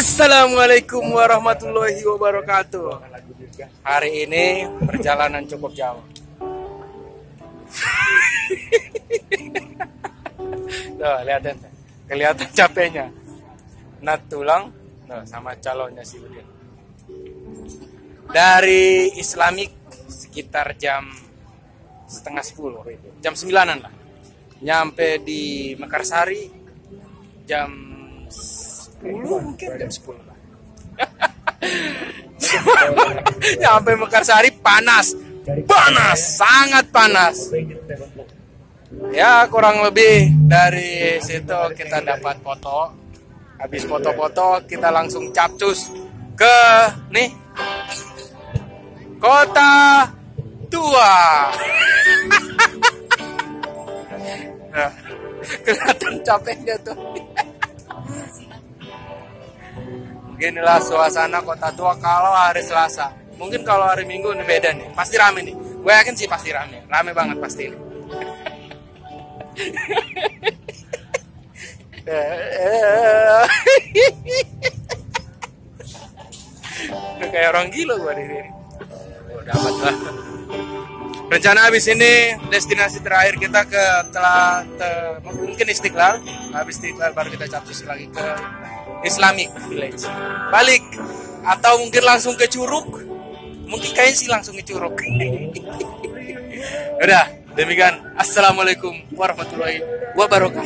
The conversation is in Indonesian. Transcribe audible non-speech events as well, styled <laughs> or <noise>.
Assalamualaikum warahmatullahi wabarakatuh. Hari ini perjalanan cukup jauh. <laughs> Tuh, lihatin. Kelihatan capeknya. Nat tulang Tuh, sama calonnya si Udin. Dari Islamik sekitar jam setengah sepuluh jam sembilanan lah nyampe di Mekarsari jam 10 mungkin. Jam 10 lah. <laughs> Nyampe Mekarsari panas. Panas sangat panas. Ya kurang lebih dari situ kita dapat foto. Habis foto-foto kita langsung capcus ke nih kota tua. <laughs> Nah, <laughs> kelihatan capeknya tuh beginilah suasana kota tua kalau hari Selasa. Mungkin kalau hari Minggu ini beda nih. Pasti rame nih. Gue yakin sih pasti rame. Rame banget pasti ini. Kayak orang gila gue di sini. Amat lah. Rencana habis ini destinasi terakhir kita ke telah te, mungkin Istiqlal. Habis Istiqlal baru kita capcus lagi ke Islamic Village balik. Atau mungkin langsung ke Curug. Mungkin kayaknya sih langsung ke Curug. <laughs> Udah demikian. Assalamualaikum warahmatullahi wabarakatuh